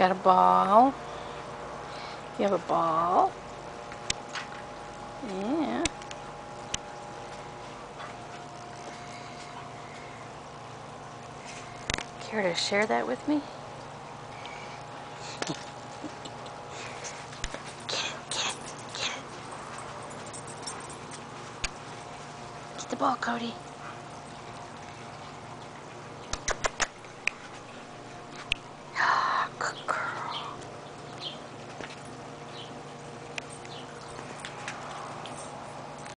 Got a ball. You have a ball. Yeah. Care to share that with me? Get. Get the ball, Cody.